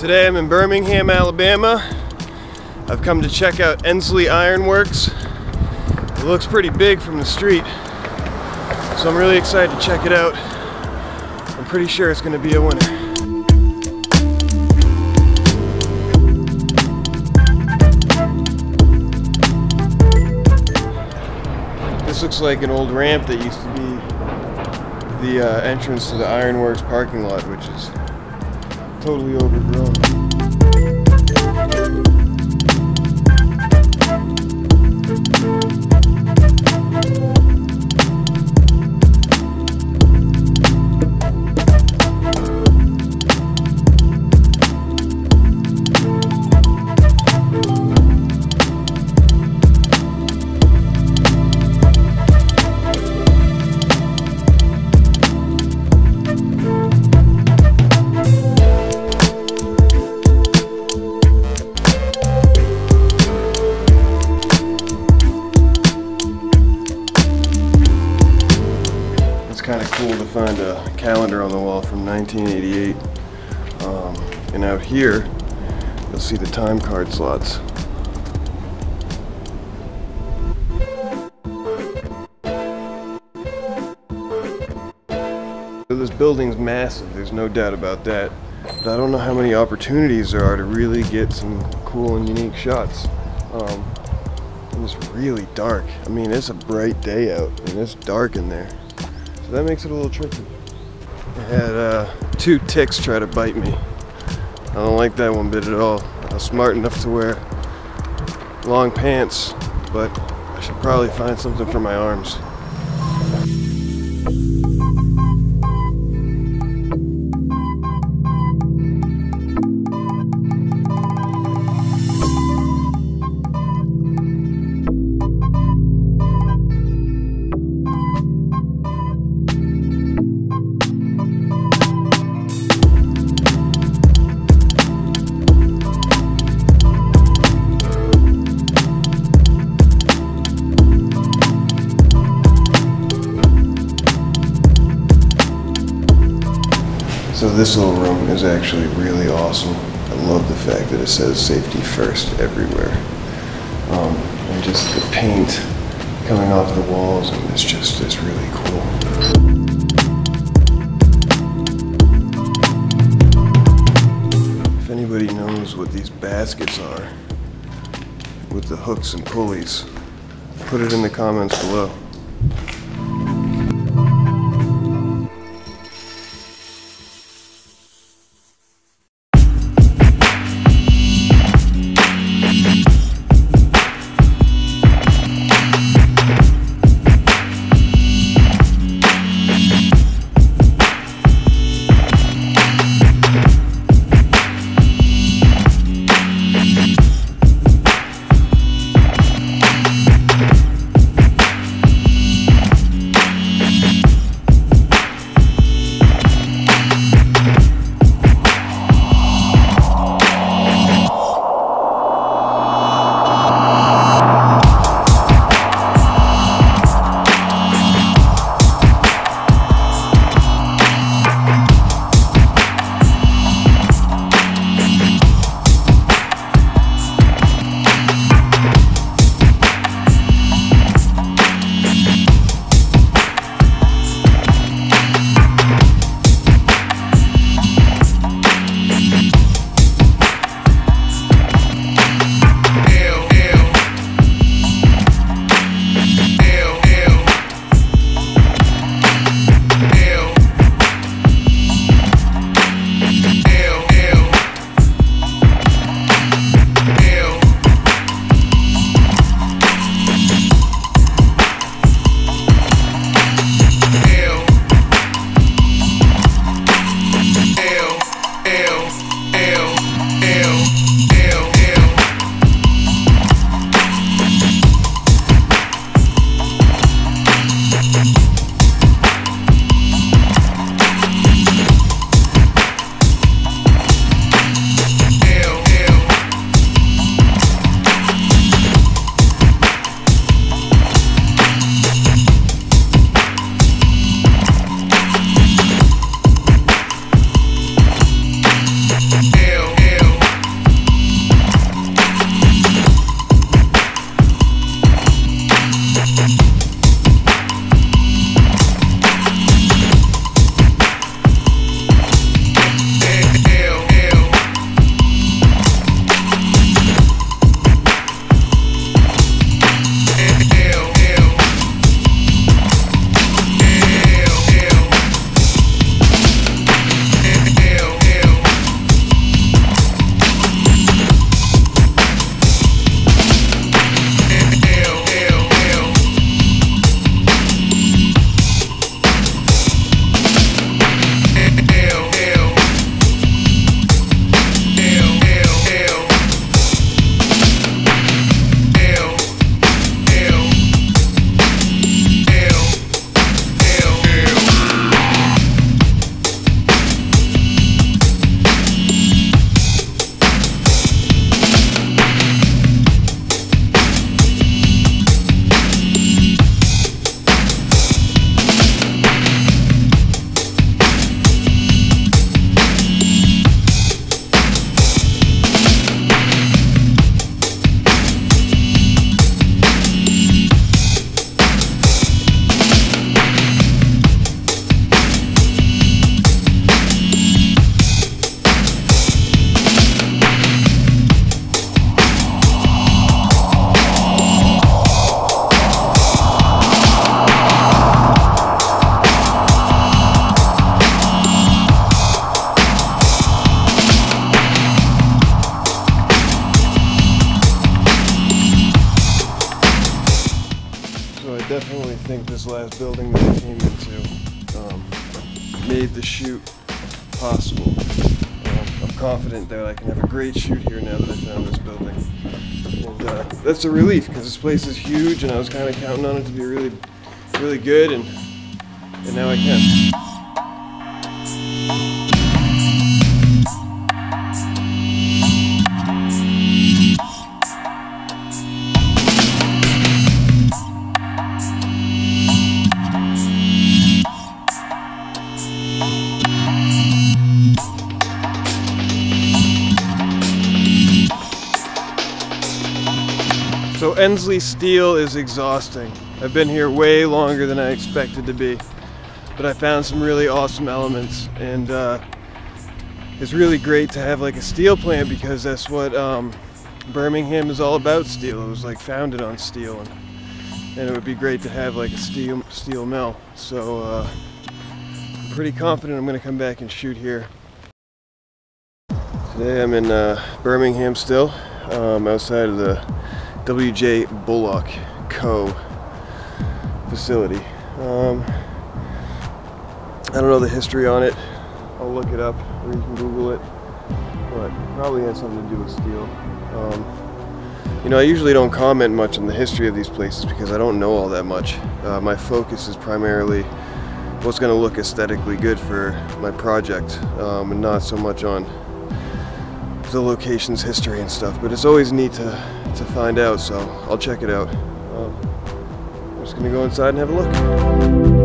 Today I'm in Birmingham, Alabama. I've come to check out Ensley Ironworks. It looks pretty big from the street, so I'm really excited to check it out. I'm pretty sure it's going to be a winner. This looks like an old ramp that used to be the uh, entrance to the Ironworks parking lot, which is totally overgrown. Here, you'll see the time card slots. So this building's massive, there's no doubt about that. But I don't know how many opportunities there are to really get some cool and unique shots. Um, and it's really dark. I mean, it's a bright day out, and it's dark in there. So that makes it a little tricky. I had uh, two ticks try to bite me. I don't like that one bit at all. I was smart enough to wear long pants, but I should probably find something for my arms. This little room is actually really awesome. I love the fact that it says safety first everywhere. Um, and just the paint coming off the walls and it's just it's really cool. If anybody knows what these baskets are with the hooks and pulleys, put it in the comments below. This last building that I came into um, made the shoot possible. Um, I'm confident that I can have a great shoot here now that I found this building. And uh, that's a relief because this place is huge and I was kind of counting on it to be really, really good and, and now I can. Ensley Steel is exhausting. I've been here way longer than I expected to be, but I found some really awesome elements, and uh, it's really great to have like a steel plant because that's what um, Birmingham is all about. Steel. It was like founded on steel, and, and it would be great to have like a steel steel mill. So uh, I'm pretty confident I'm going to come back and shoot here. Today I'm in uh, Birmingham still, um, outside of the W.J. Bullock Co. facility. Um, I don't know the history on it. I'll look it up, or you can Google it. But probably has something to do with steel. Um, you know, I usually don't comment much on the history of these places because I don't know all that much. Uh, my focus is primarily what's going to look aesthetically good for my project, um, and not so much on the location's history and stuff. But it's always neat to to find out, so I'll check it out. Um, I'm just gonna go inside and have a look.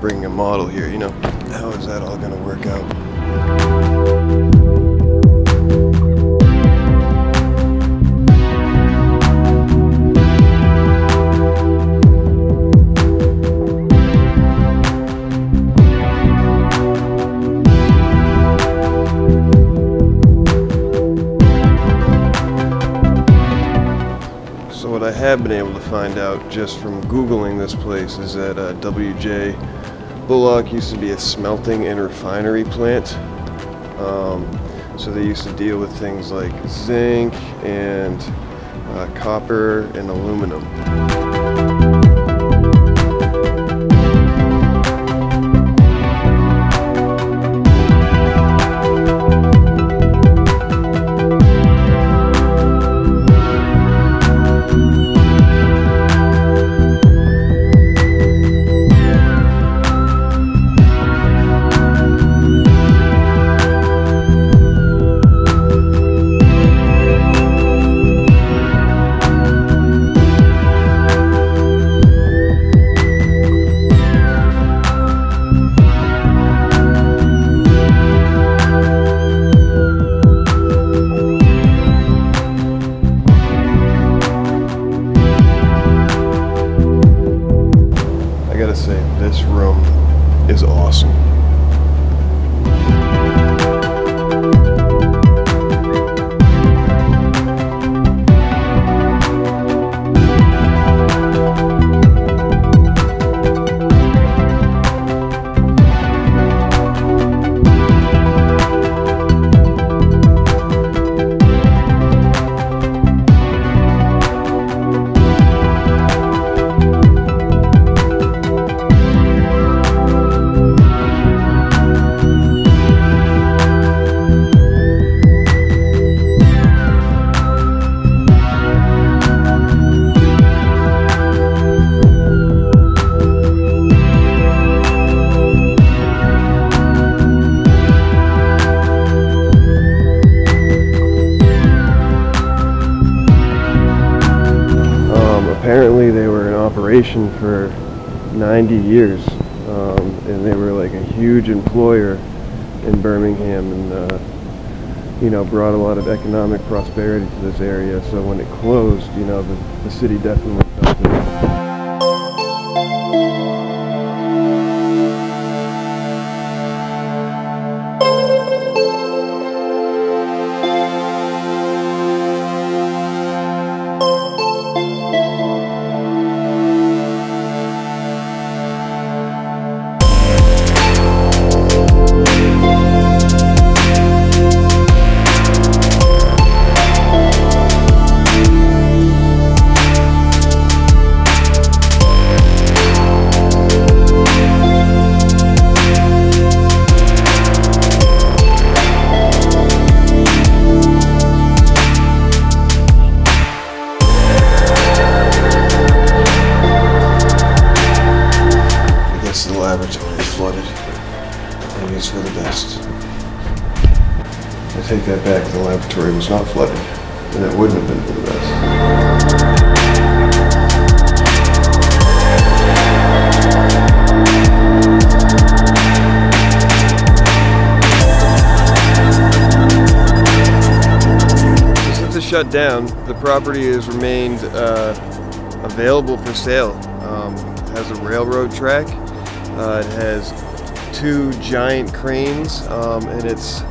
Bringing a model here. You know, how is that all to work out? Find out just from Googling this place is that uh, WJ Bullock used to be a smelting and refinery plant. Um, so they used to deal with things like zinc and uh, copper and aluminum. gotta say, this room is awesome. For 90 years, um, and they were like a huge employer in Birmingham, and uh, you know brought a lot of economic prosperity to this area. So when it closed, you know the, the city definitely felt it. Maybe it's for the best. I take that back. The laboratory was not flooded, and it wouldn't have been for the best. Shut down, the property has remained uh, available for sale. Um, it has a railroad track. Uh, it has two giant cranes, um, and it's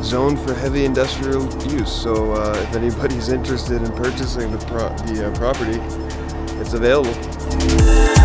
zoned for heavy industrial use. So uh, if anybody's interested in purchasing the, pro- the uh, property, it's available.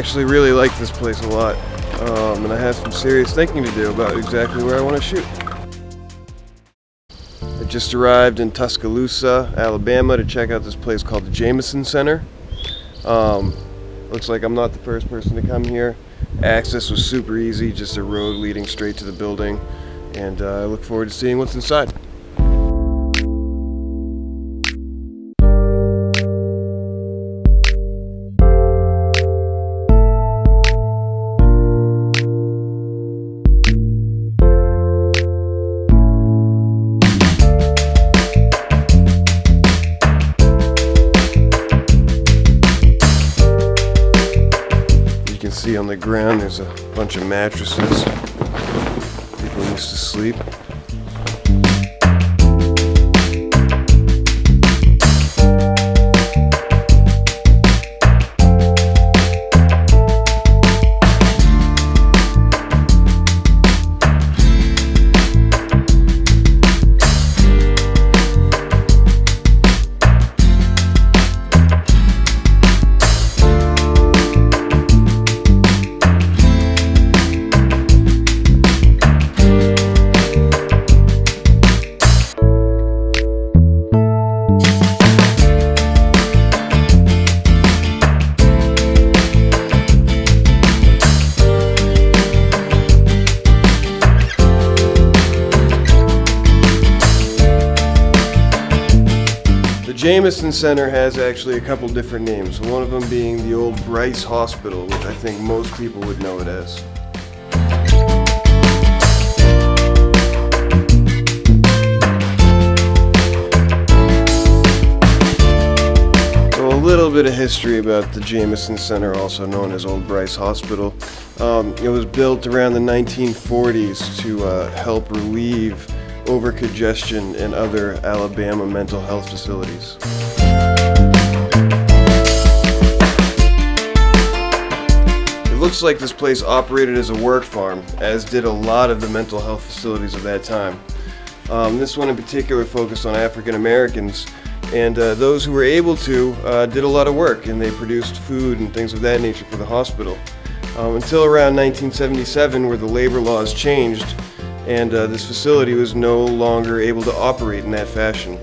Actually really like this place a lot, um, and I have some serious thinking to do about exactly where I want to shoot. I just arrived in Tuscaloosa, Alabama to check out this place called the Jameson Center. Um, looks like I'm not the first person to come here. Access was super easy, just a road leading straight to the building, and uh, I look forward to seeing what's inside. Ground there's a bunch of mattresses. People used to sleep. The Jameson Center has actually a couple different names, one of them being the old Bryce Hospital, which I think most people would know it as. A little bit of history about the Jameson Center, also known as Old Bryce Hospital. Um, it was built around the 1940s to uh, help relieve overcongestion in other Alabama mental health facilities. It looks like this place operated as a work farm, as did a lot of the mental health facilities of that time. Um, this one in particular focused on African Americans, and uh, those who were able to uh, did a lot of work, and they produced food and things of that nature for the hospital. Um, until around 1977, where the labor laws changed, and uh, this facility was no longer able to operate in that fashion.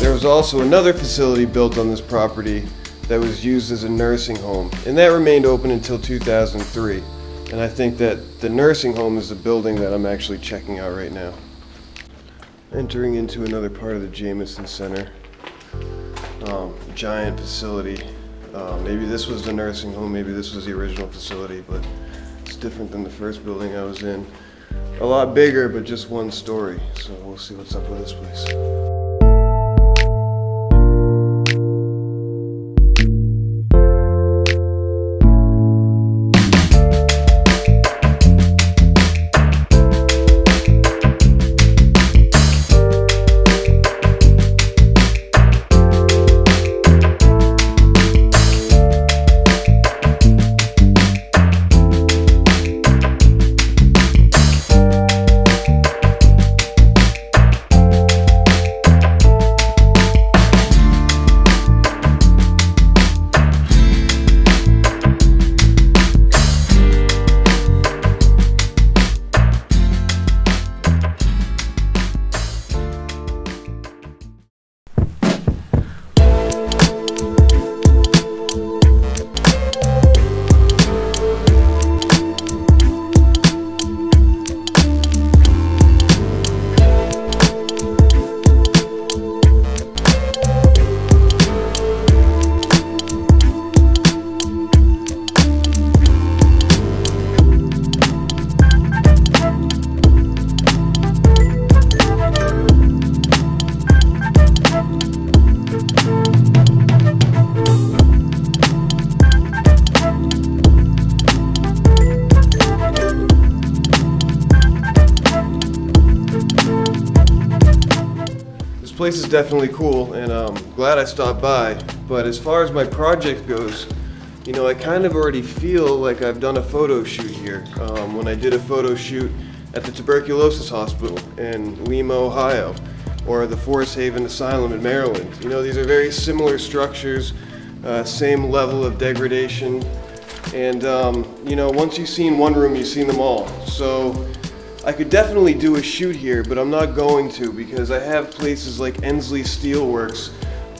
There was also another facility built on this property that was used as a nursing home, and that remained open until 2003. And I think that the nursing home is the building that I'm actually checking out right now. Entering into another part of the Jameson Center. Um, giant facility. Uh, maybe this was the nursing home, maybe this was the original facility, but it's different than the first building I was in. A lot bigger, but just one story. So we'll see what's up with this place. Definitely cool, and I'm um, glad I stopped by. But as far as my project goes, you know, I kind of already feel like I've done a photo shoot here. Um, when I did a photo shoot at the Tuberculosis Hospital in Lima, Ohio, or the Forest Haven Asylum in Maryland. You know, these are very similar structures, uh, same level of degradation, and um, you know, once you've seen one room, you've seen them all. So I could definitely do a shoot here, but I'm not going to because I have places like Ensley Steelworks,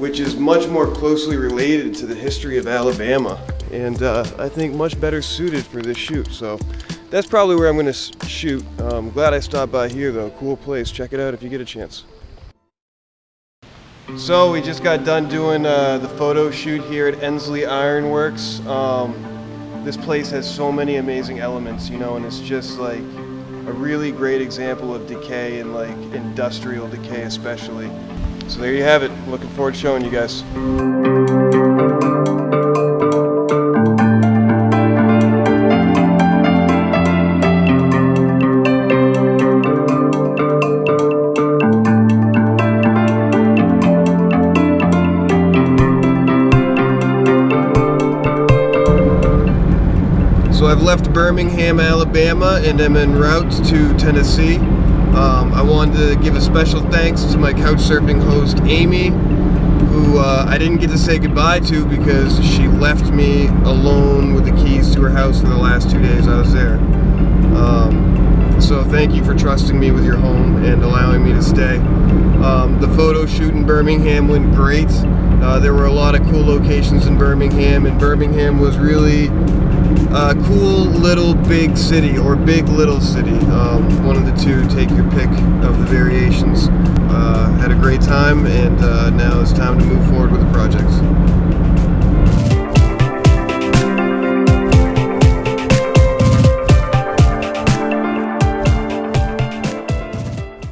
which is much more closely related to the history of Alabama, and uh, I think much better suited for this shoot. So that's probably where I'm going to shoot. I'm um, glad I stopped by here though. Cool place. Check it out if you get a chance. So we just got done doing uh, the photo shoot here at Ensley Ironworks. Um, this place has so many amazing elements, you know, and it's just like a really great example of decay and like industrial decay especially. So there you have it. Looking forward to showing you guys. So, I've left Birmingham, Alabama, and am en route to Tennessee. Um, I wanted to give a special thanks to my couchsurfing host, Amy, who uh, I didn't get to say goodbye to because she left me alone with the keys to her house for the last two days I was there. Um, so thank you for trusting me with your home and allowing me to stay. Um, the photo shoot in Birmingham went great. Uh, there were a lot of cool locations in Birmingham, and Birmingham was really a cool little big city or big little city. Um, one of the two, take your pick of the variations. Uh, had a great time, and uh, now it's time to move forward with the project.